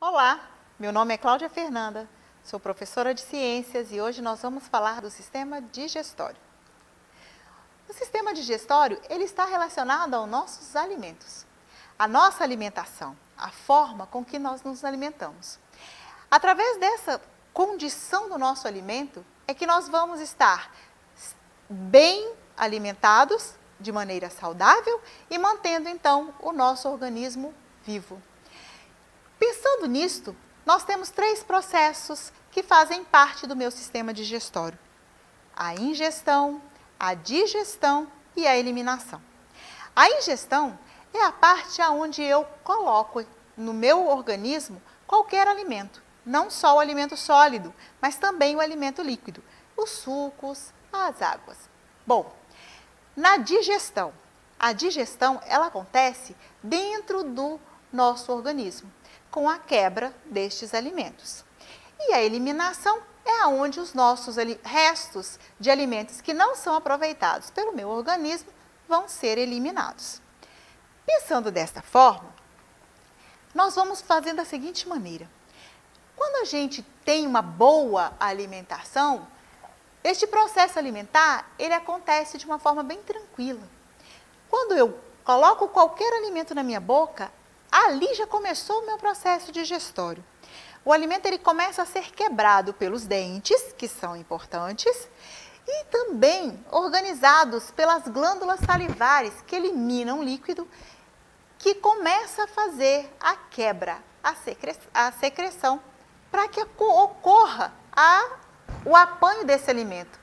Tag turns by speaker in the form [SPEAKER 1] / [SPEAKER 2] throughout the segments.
[SPEAKER 1] Olá, meu nome é Cláudia Fernanda, sou professora de ciências e hoje nós vamos falar do sistema digestório. O sistema digestório ele está relacionado aos nossos alimentos, a nossa alimentação, a forma com que nós nos alimentamos. Através dessa condição do nosso alimento é que nós vamos estar bem alimentados de maneira saudável e mantendo então o nosso organismo vivo. Pensando nisto, nós temos três processos que fazem parte do meu sistema digestório: a ingestão, a digestão e a eliminação. A ingestão é a parte onde eu coloco no meu organismo qualquer alimento, não só o alimento sólido, mas também o alimento líquido, os sucos, as águas. Bom, na digestão, a digestão ela acontece dentro do nosso organismo com a quebra destes alimentos. E a eliminação é aonde os nossos restos de alimentos que não são aproveitados pelo meu organismo vão ser eliminados. Pensando desta forma, nós vamos fazer da seguinte maneira. Quando a gente tem uma boa alimentação, este processo alimentar, ele acontece de uma forma bem tranquila. Quando eu coloco qualquer alimento na minha boca, ali já começou o meu processo digestório. O alimento ele começa a ser quebrado pelos dentes, que são importantes, e também organizados pelas glândulas salivares, que eliminam líquido, que começa a fazer a quebra, a, secre a secreção, para que ocorra a, o apanho desse alimento,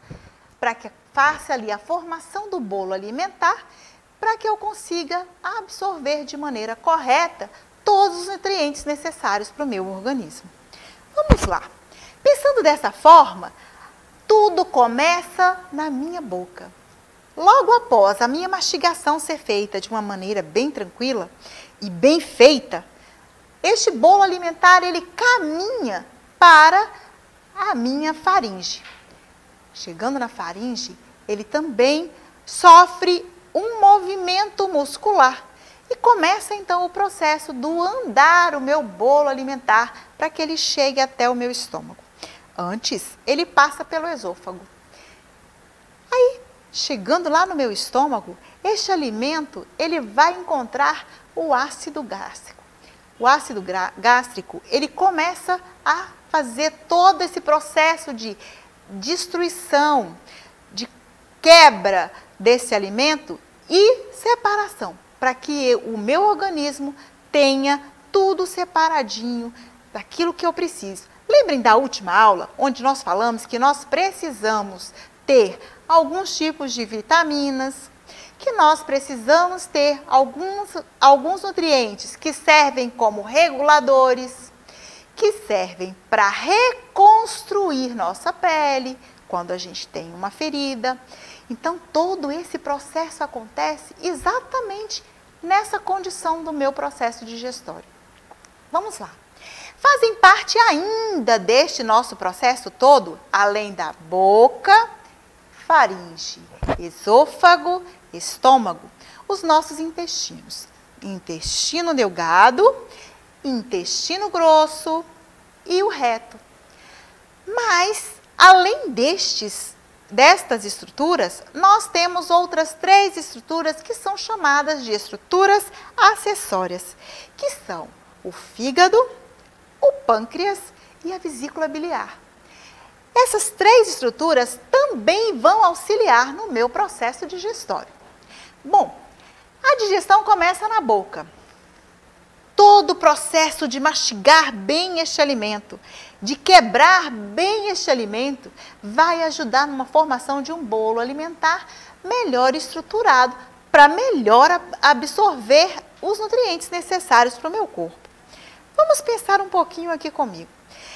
[SPEAKER 1] para que faça ali a formação do bolo alimentar para que eu consiga absorver de maneira correta todos os nutrientes necessários para o meu organismo. Vamos lá. Pensando dessa forma, tudo começa na minha boca. Logo após a minha mastigação ser feita de uma maneira bem tranquila e bem feita, este bolo alimentar ele caminha para a minha faringe. Chegando na faringe, ele também sofre um movimento muscular. E começa então o processo do andar o meu bolo alimentar para que ele chegue até o meu estômago. Antes, ele passa pelo esôfago. Aí, chegando lá no meu estômago, este alimento ele vai encontrar o ácido gástrico. O ácido gástrico ele começa a fazer todo esse processo de destruição, de quebra desse alimento e separação, para que o meu organismo tenha tudo separadinho daquilo que eu preciso. Lembrem da última aula, onde nós falamos que nós precisamos ter alguns tipos de vitaminas, que nós precisamos ter alguns, alguns nutrientes que servem como reguladores, que servem para reconstruir nossa pele quando a gente tem uma ferida, então, todo esse processo acontece exatamente nessa condição do meu processo digestório. Vamos lá. Fazem parte ainda deste nosso processo todo, além da boca, faringe, esôfago, estômago, os nossos intestinos. Intestino delgado, intestino grosso e o reto. Mas, além destes destas estruturas, nós temos outras três estruturas que são chamadas de estruturas acessórias, que são o fígado, o pâncreas e a vesícula biliar. Essas três estruturas também vão auxiliar no meu processo digestório. Bom, a digestão começa na boca. Processo de mastigar bem este alimento de quebrar bem este alimento, vai ajudar numa formação de um bolo alimentar melhor estruturado, para melhor absorver os nutrientes necessários para o meu corpo. Vamos pensar um pouquinho aqui comigo.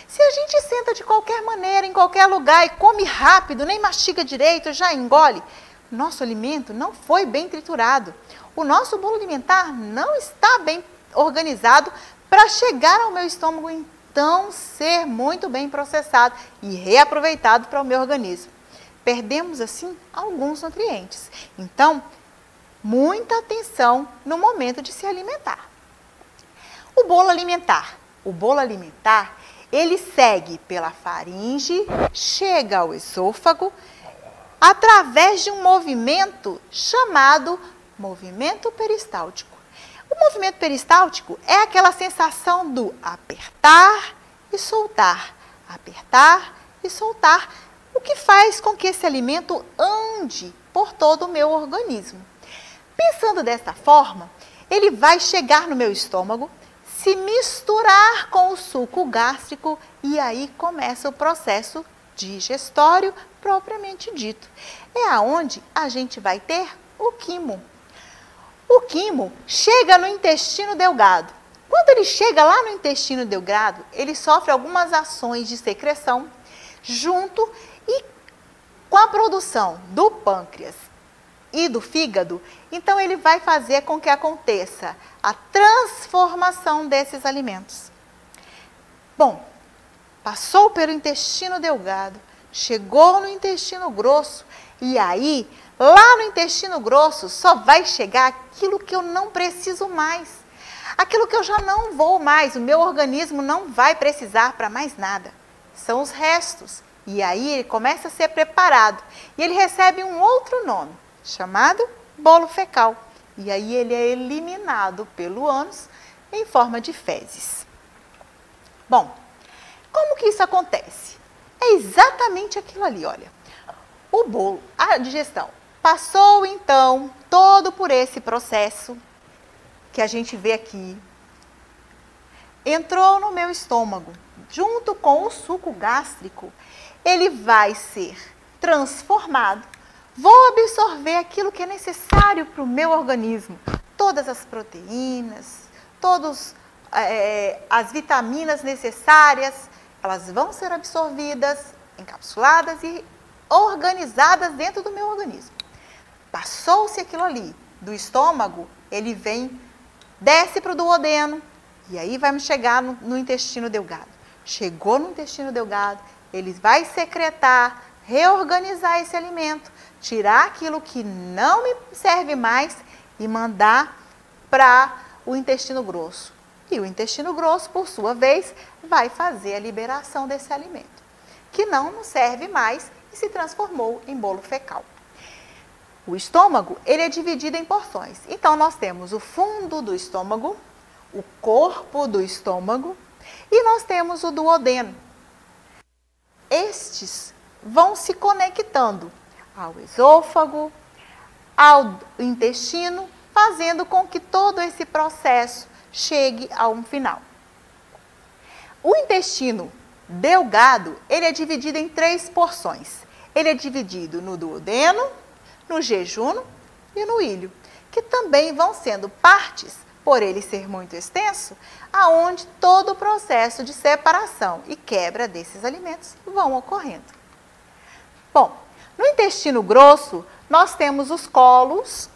[SPEAKER 1] Se a gente senta de qualquer maneira, em qualquer lugar e come rápido, nem mastiga direito, já engole, nosso alimento não foi bem triturado. O nosso bolo alimentar não está bem organizado para chegar ao meu estômago então ser muito bem processado e reaproveitado para o meu organismo. Perdemos assim alguns nutrientes. Então, muita atenção no momento de se alimentar. O bolo alimentar, o bolo alimentar, ele segue pela faringe, chega ao esôfago, através de um movimento chamado movimento peristáltico. O movimento peristáltico é aquela sensação do apertar e soltar, apertar e soltar, o que faz com que esse alimento ande por todo o meu organismo. Pensando desta forma, ele vai chegar no meu estômago, se misturar com o suco gástrico e aí começa o processo digestório propriamente dito. É aonde a gente vai ter o quimo. O quimo chega no intestino delgado. Quando ele chega lá no intestino delgado, ele sofre algumas ações de secreção junto e com a produção do pâncreas e do fígado, então ele vai fazer com que aconteça a transformação desses alimentos. Bom, passou pelo intestino delgado, chegou no intestino grosso e aí, lá no intestino grosso, só vai chegar aquilo que eu não preciso mais. Aquilo que eu já não vou mais, o meu organismo não vai precisar para mais nada. São os restos. E aí ele começa a ser preparado. E ele recebe um outro nome, chamado bolo fecal. E aí ele é eliminado pelo ânus em forma de fezes. Bom, como que isso acontece? É exatamente aquilo ali, olha. O bolo, a digestão, passou então todo por esse processo que a gente vê aqui. Entrou no meu estômago, junto com o suco gástrico, ele vai ser transformado Vou absorver aquilo que é necessário para o meu organismo. Todas as proteínas, todas é, as vitaminas necessárias, elas vão ser absorvidas, encapsuladas e organizadas dentro do meu organismo. Passou-se aquilo ali do estômago, ele vem, desce para o duodeno e aí vai me chegar no, no intestino delgado. Chegou no intestino delgado, ele vai secretar, reorganizar esse alimento tirar aquilo que não me serve mais e mandar para o intestino grosso. E o intestino grosso, por sua vez, vai fazer a liberação desse alimento, que não nos serve mais e se transformou em bolo fecal. O estômago, ele é dividido em porções. Então, nós temos o fundo do estômago, o corpo do estômago e nós temos o duodeno. Estes vão se conectando ao esôfago, ao intestino, fazendo com que todo esse processo chegue a um final. O intestino delgado, ele é dividido em três porções. Ele é dividido no duodeno, no jejuno e no ilho, que também vão sendo partes, por ele ser muito extenso, aonde todo o processo de separação e quebra desses alimentos vão ocorrendo. Bom, no intestino grosso, nós temos os colos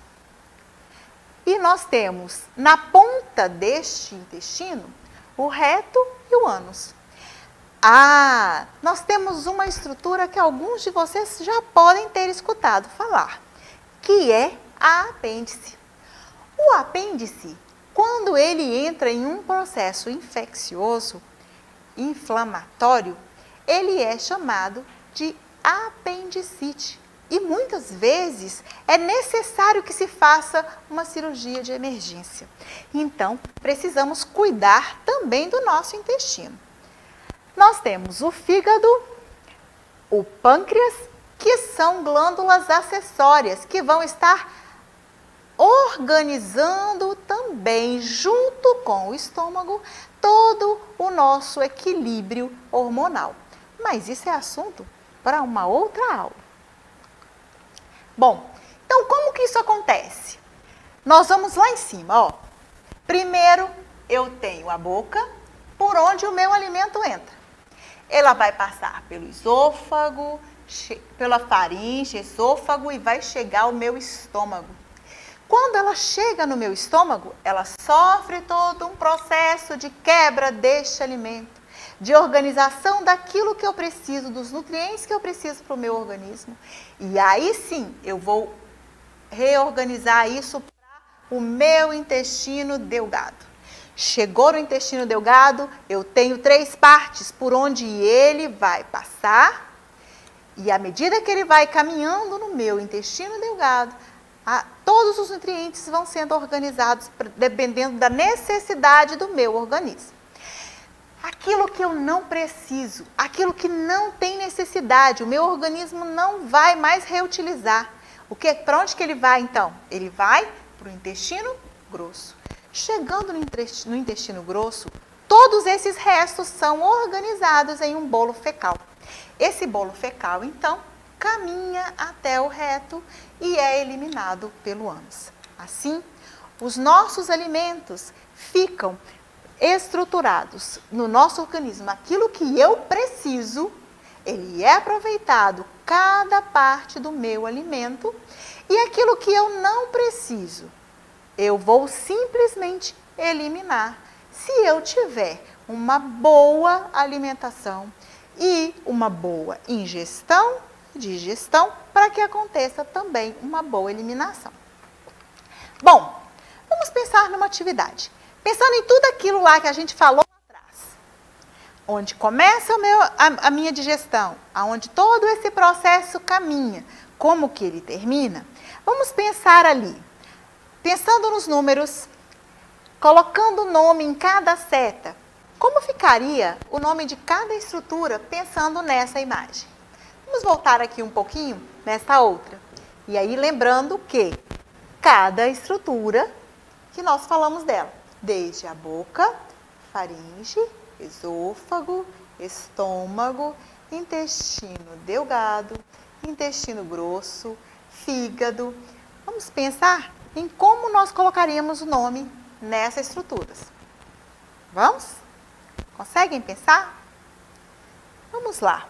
[SPEAKER 1] e nós temos na ponta deste intestino o reto e o ânus. Ah, nós temos uma estrutura que alguns de vocês já podem ter escutado falar, que é a apêndice. O apêndice, quando ele entra em um processo infeccioso, inflamatório, ele é chamado de apendicite. E muitas vezes é necessário que se faça uma cirurgia de emergência. Então, precisamos cuidar também do nosso intestino. Nós temos o fígado, o pâncreas, que são glândulas acessórias que vão estar organizando também, junto com o estômago, todo o nosso equilíbrio hormonal. Mas isso é assunto para uma outra aula. Bom, então como que isso acontece? Nós vamos lá em cima, ó. Primeiro, eu tenho a boca, por onde o meu alimento entra. Ela vai passar pelo esôfago, pela faringe, esôfago e vai chegar ao meu estômago. Quando ela chega no meu estômago, ela sofre todo um processo de quebra deste alimento de organização daquilo que eu preciso, dos nutrientes que eu preciso para o meu organismo. E aí sim eu vou reorganizar isso para o meu intestino delgado. Chegou no intestino delgado, eu tenho três partes por onde ele vai passar. E à medida que ele vai caminhando no meu intestino delgado, a, todos os nutrientes vão sendo organizados dependendo da necessidade do meu organismo. Aquilo que eu não preciso, aquilo que não tem necessidade, o meu organismo não vai mais reutilizar. O que, para onde que ele vai então? Ele vai para o intestino grosso. Chegando no intestino, no intestino grosso, todos esses restos são organizados em um bolo fecal. Esse bolo fecal, então, caminha até o reto e é eliminado pelo ânus. Assim, os nossos alimentos ficam estruturados no nosso organismo. Aquilo que eu preciso, ele é aproveitado cada parte do meu alimento e aquilo que eu não preciso, eu vou simplesmente eliminar se eu tiver uma boa alimentação e uma boa ingestão, digestão, para que aconteça também uma boa eliminação. Bom, vamos pensar numa atividade. Pensando em tudo aquilo lá que a gente falou atrás, onde começa meu, a, a minha digestão, aonde todo esse processo caminha, como que ele termina, vamos pensar ali Pensando nos números, colocando o nome em cada seta, como ficaria o nome de cada estrutura pensando nessa imagem? Vamos voltar aqui um pouquinho nessa outra. E aí lembrando que cada estrutura que nós falamos dela, desde a boca, faringe, esôfago, estômago, intestino delgado, intestino grosso, fígado. Vamos pensar em como nós colocaríamos o nome nessas estruturas. Vamos? Conseguem pensar? Vamos lá.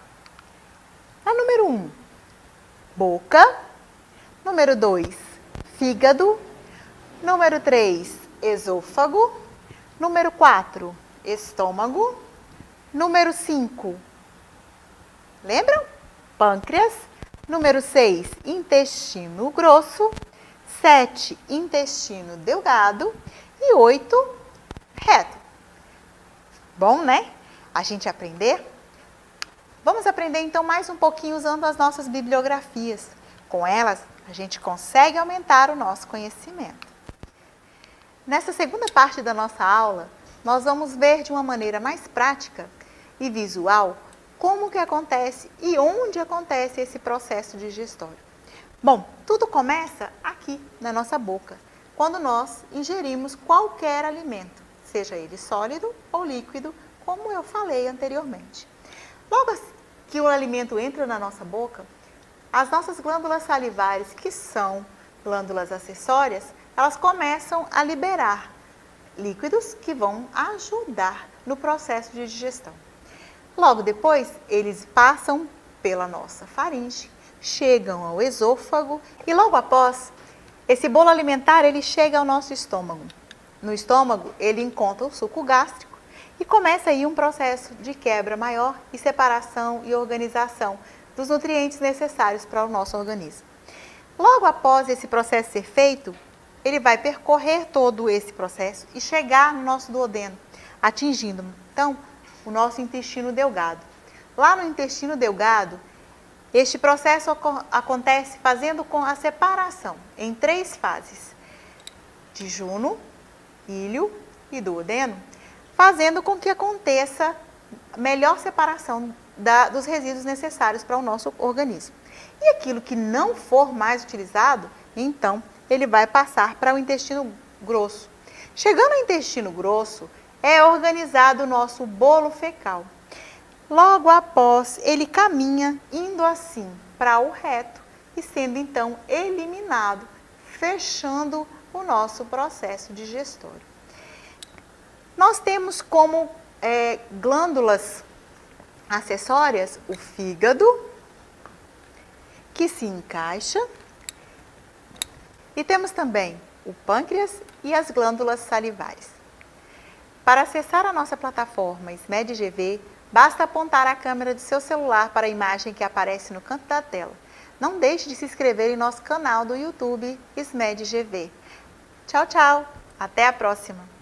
[SPEAKER 1] A número 1, um, boca. Número 2, fígado. Número 3, esôfago. Número 4, estômago. Número 5, lembram? Pâncreas. Número 6, intestino grosso. 7, intestino delgado e 8, reto. Bom, né? A gente aprender? Vamos aprender então mais um pouquinho usando as nossas bibliografias. Com elas, a gente consegue aumentar o nosso conhecimento. Nessa segunda parte da nossa aula, nós vamos ver de uma maneira mais prática e visual como que acontece e onde acontece esse processo digestório. Bom, tudo começa aqui na nossa boca, quando nós ingerimos qualquer alimento, seja ele sólido ou líquido, como eu falei anteriormente. Logo que o alimento entra na nossa boca, as nossas glândulas salivares, que são glândulas acessórias, elas começam a liberar líquidos que vão ajudar no processo de digestão. Logo depois, eles passam pela nossa faringe, chegam ao esôfago e logo após, esse bolo alimentar ele chega ao nosso estômago. No estômago, ele encontra o suco gástrico e começa aí um processo de quebra maior e separação e organização dos nutrientes necessários para o nosso organismo. Logo após esse processo ser feito, ele vai percorrer todo esse processo e chegar no nosso duodeno, atingindo então o nosso intestino delgado. Lá no intestino delgado, este processo acontece fazendo com a separação em três fases: dijuno, ilho e duodeno, fazendo com que aconteça melhor separação da, dos resíduos necessários para o nosso organismo. E aquilo que não for mais utilizado, então ele vai passar para o intestino grosso. Chegando ao intestino grosso, é organizado o nosso bolo fecal. Logo após, ele caminha indo assim para o reto e sendo então eliminado, fechando o nosso processo digestório. Nós temos como é, glândulas acessórias o fígado, que se encaixa, e temos também o pâncreas e as glândulas salivares. Para acessar a nossa plataforma SMED-GV, Basta apontar a câmera do seu celular para a imagem que aparece no canto da tela. Não deixe de se inscrever em nosso canal do YouTube SMED GV. Tchau, tchau. Até a próxima.